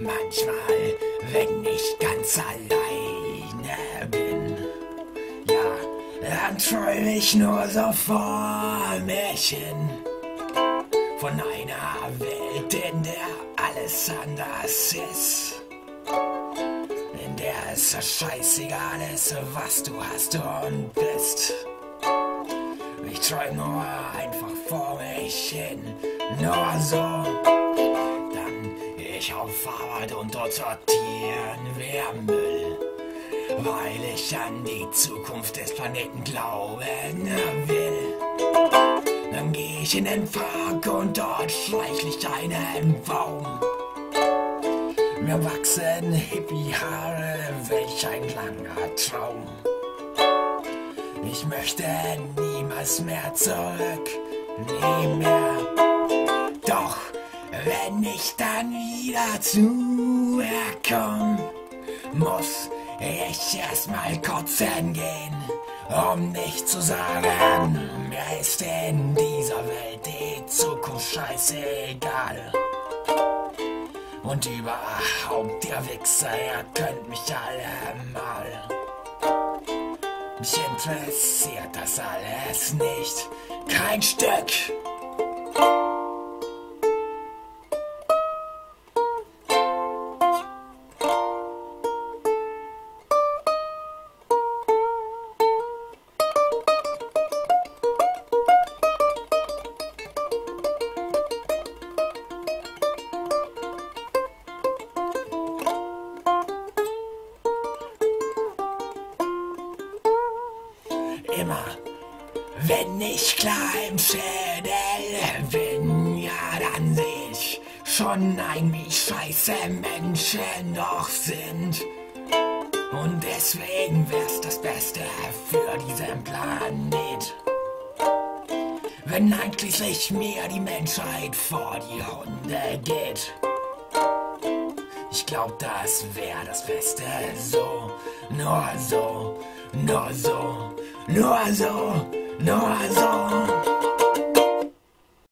Manchmal, wenn ich ganz alleine bin, ja, dann träume ich nur so vor mich hin. Von einer Welt, in der alles anders ist. In der es scheißegal ist, was du hast und bist. Ich träume nur einfach vor mich hin, nur so ich auf Arbeit und dort sortieren wir Müll. Weil ich an die Zukunft des Planeten glauben will. Dann geh ich in den Park und dort schleich ich einen Baum. Mir wachsen Hippie-Haare, welch ein langer Traum. Ich möchte niemals mehr zurück, nie mehr. Wenn ich dann wieder zu ihr komm, muss ich erstmal kotzen gehen, um nicht zu sagen, mir ist in dieser Welt die Zukunft scheißegal. Und überhaupt, ihr Wichser, ihr könnt mich alle mal. Mich interessiert das alles nicht, kein Stück. Immer. Wenn ich klar im Schädel bin, ja, dann seh ich schon ein, wie scheiße Menschen doch sind. Und deswegen wär's das Beste für diesen Planet. Wenn eigentlich mir die Menschheit vor die Hunde geht. Ich glaub, das wär das Beste so, nur so, nur so. Nur so, nur so.